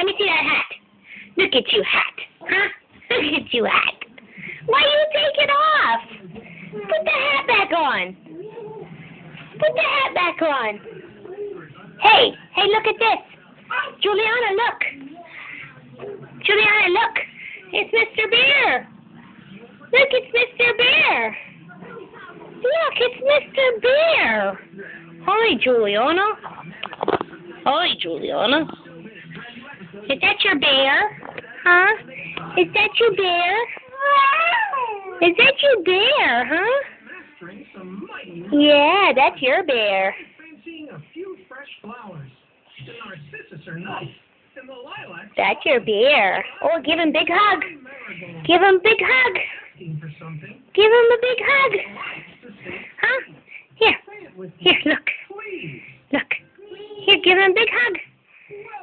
Let me see that hat. Look at you, hat. Huh? Look at you, hat. Why you take it off? Put the hat back on. Put the hat back on. Hey, hey, look at this. Juliana, look. Juliana, look. It's Mr. Bear. Look, it's Mr. Bear. Look, it's Mr. Bear. Hi, Juliana. Hi, Juliana. Is that your bear? Huh? Is that your bear? Is that your bear, huh? Yeah, that's your bear. That's your bear. Oh, give him big hug. Give him big hug. Give him a big hug. Huh? Here, here, look, look. Here, give him a big hug.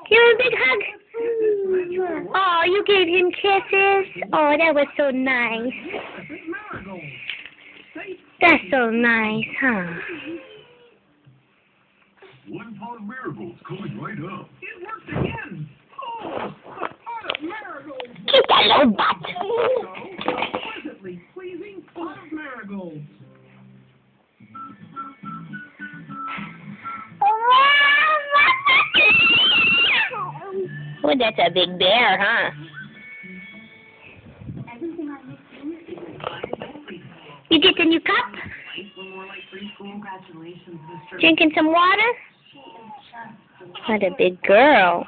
Give him a big hug. Mm. Oh, you gave him kisses. Oh, that was so nice. I think marigold. Say That's so nice, huh? One pot of marigolds coming right up. it worked again. Oh, a pot of marigolds. Keep that little butt. Oh. Boy, that's a big bear, huh? You get the new cup? Drinking some water? What a big girl.